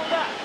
roll back.